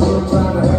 Sometimes I